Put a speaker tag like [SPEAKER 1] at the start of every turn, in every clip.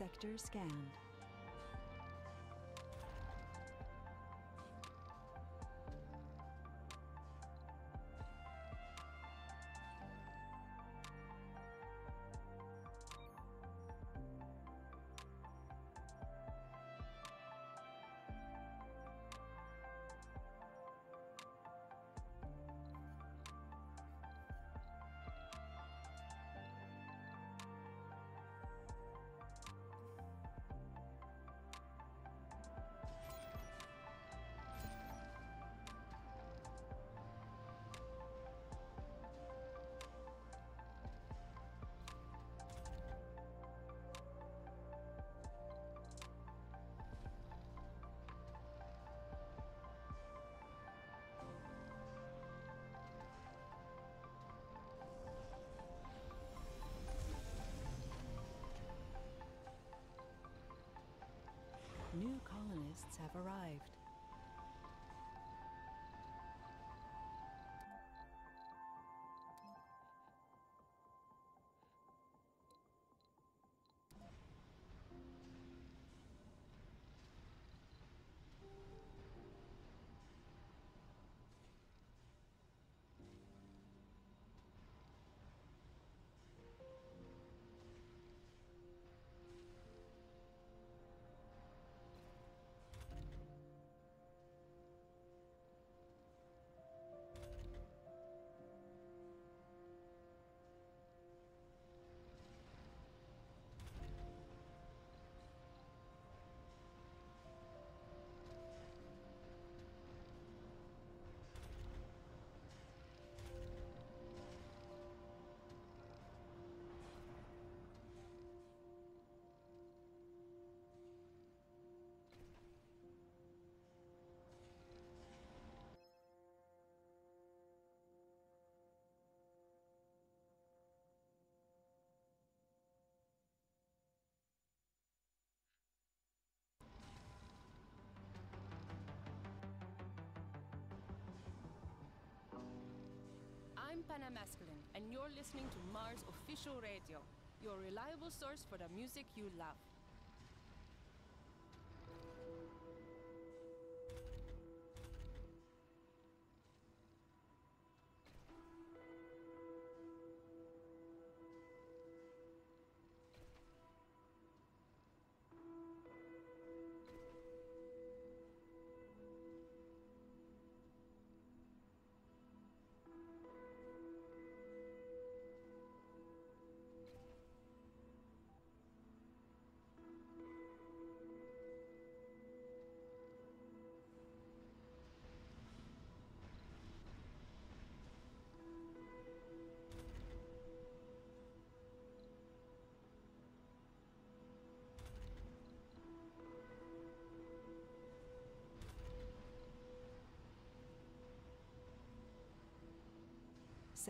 [SPEAKER 1] Sector scanned. Arrived.
[SPEAKER 2] Panamasculine, and you're listening to Mars Official Radio, your reliable source for the music you love.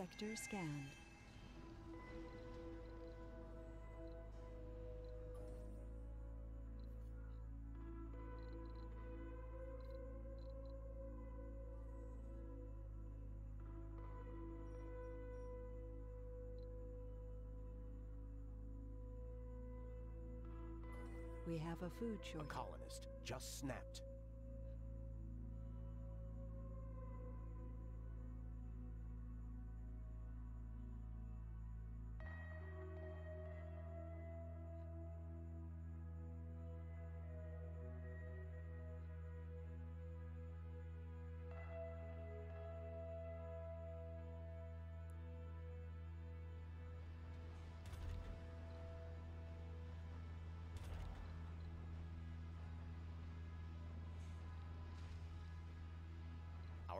[SPEAKER 1] Sector scanned. We have a food
[SPEAKER 3] A
[SPEAKER 1] shortage.
[SPEAKER 3] colonist just snapped.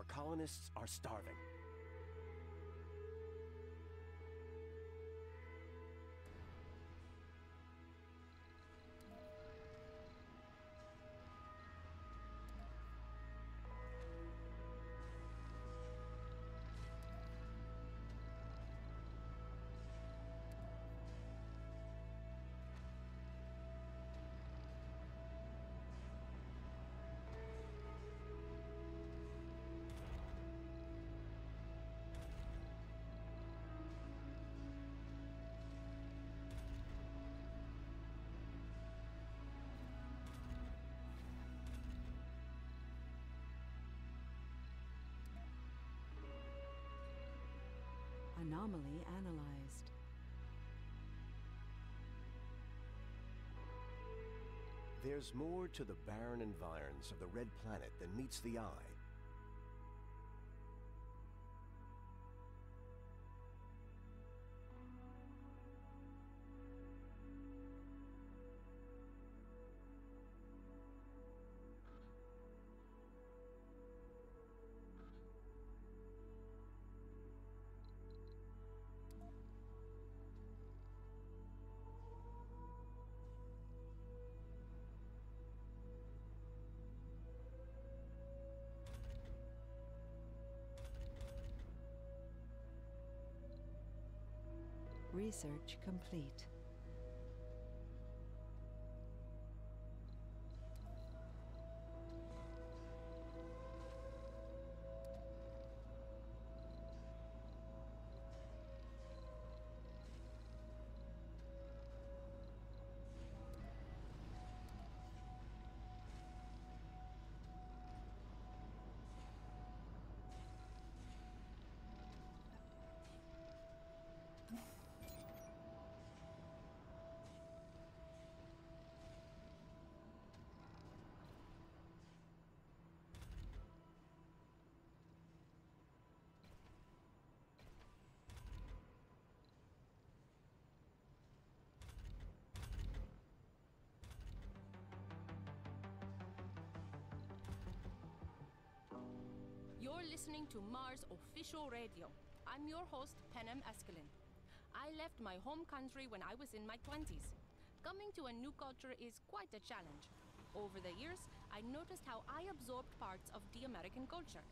[SPEAKER 3] Our colonists are starving.
[SPEAKER 4] Anomaly analyzed.
[SPEAKER 3] There's more to the barren environs of the Red Planet than meets the eye.
[SPEAKER 4] Research complete.
[SPEAKER 2] You're listening to Mars Official Radio. I'm your host, Penem Eskelin. I left my home country when I was in my 20s. Coming to a new culture is quite a challenge. Over the years, I noticed how I absorbed parts of the American culture.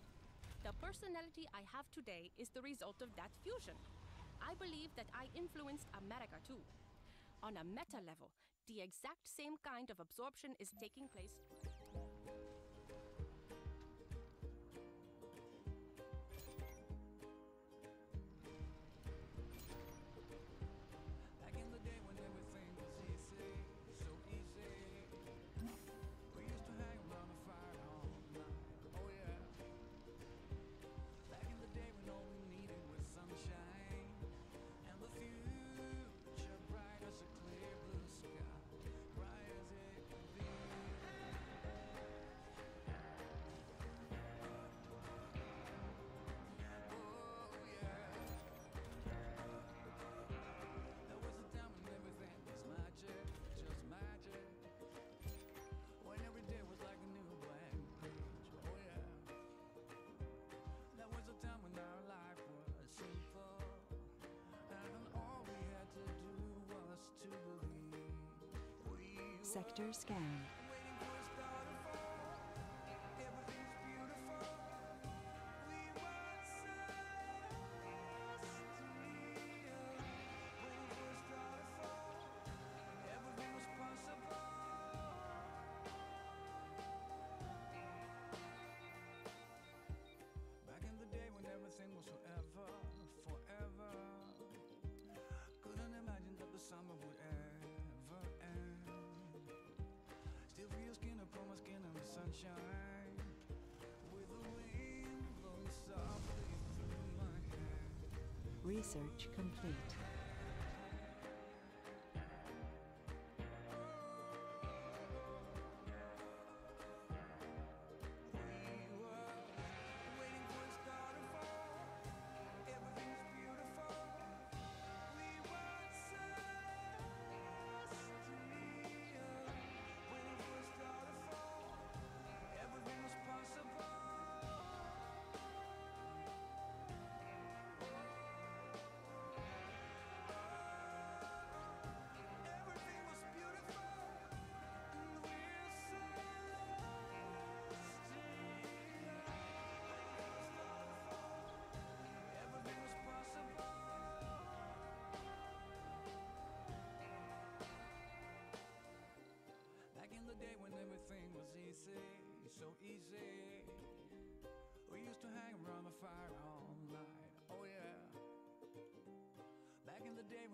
[SPEAKER 2] The personality I have today is the result of that fusion. I believe that I influenced America too. On a meta level, the exact same kind of absorption is taking place.
[SPEAKER 5] To fall. Everything was possible. Sunshine. With the wind blowing softly through my hair.
[SPEAKER 4] Research complete.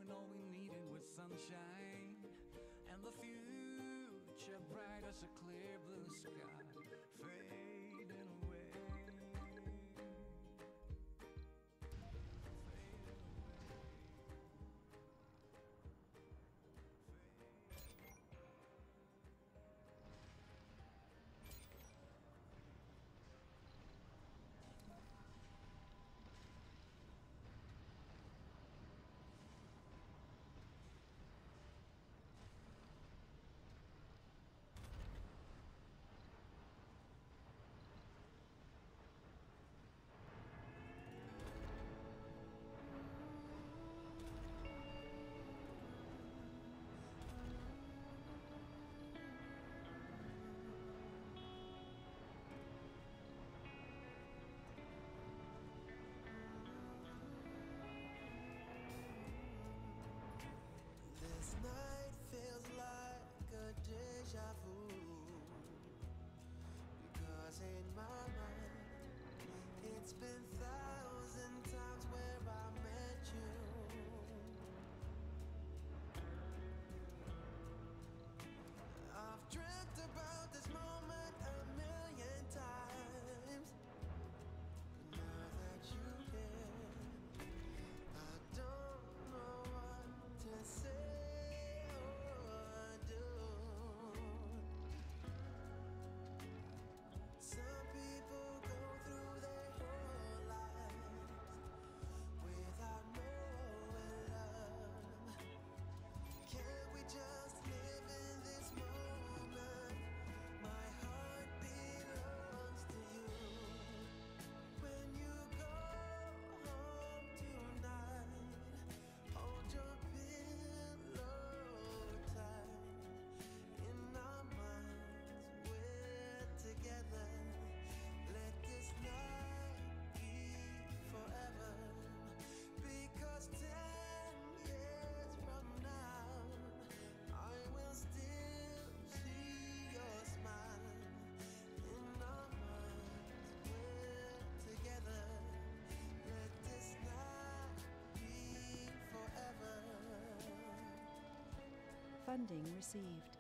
[SPEAKER 5] When all we needed was sunshine. And the future bright as a clear blue sky been
[SPEAKER 4] Funding received.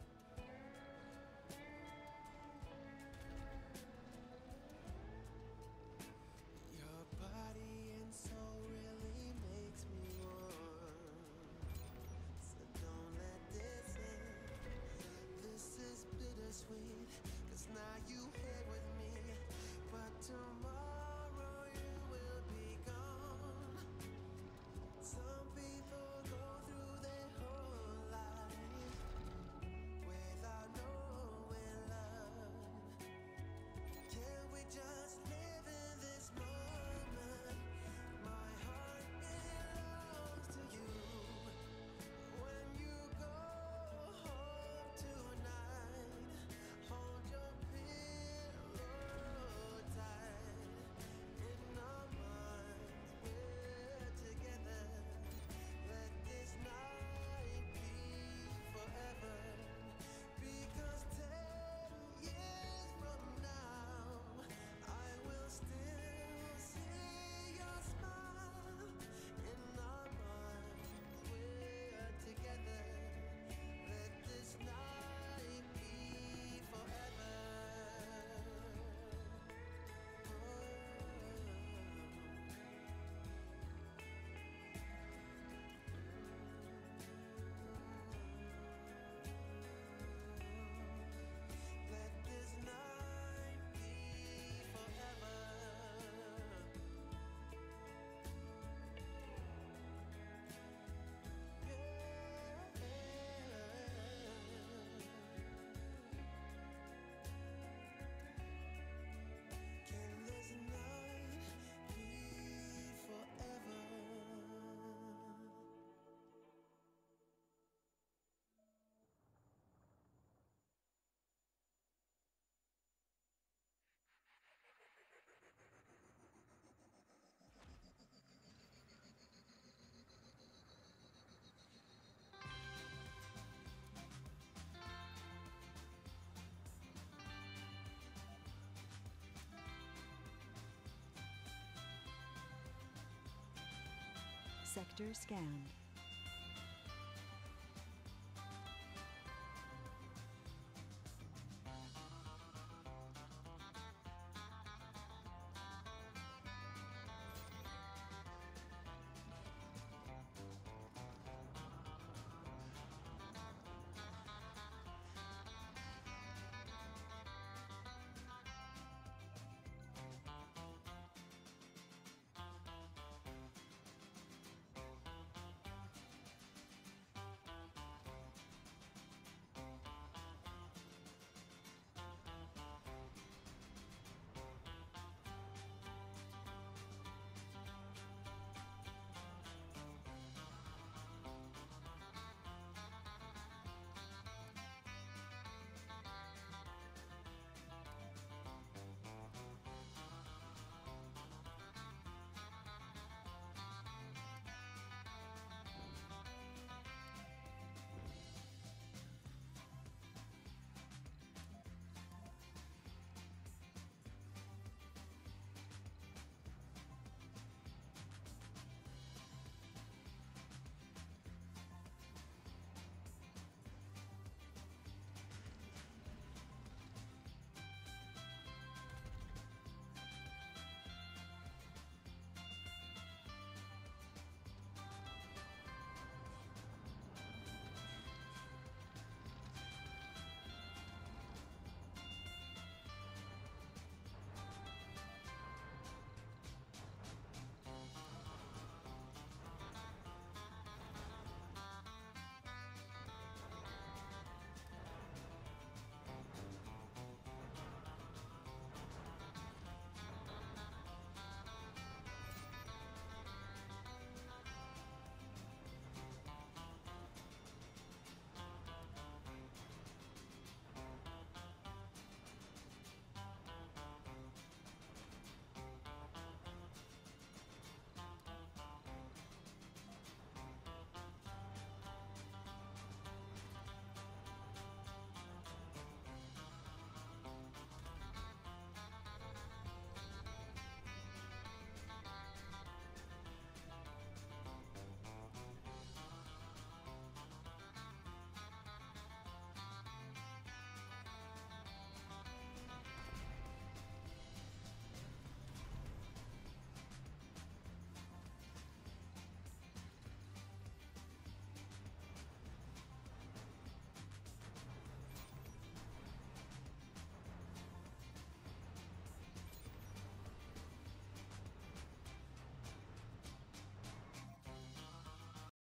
[SPEAKER 4] Sector scanned.